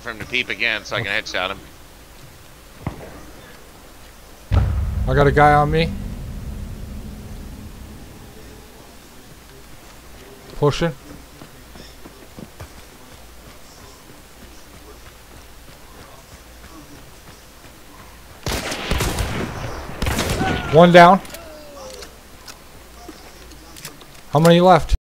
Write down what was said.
waiting for him to peep again so I can headshot him. I got a guy on me. Pushing. One down. How many left?